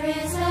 there is a